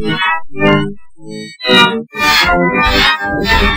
Thank you.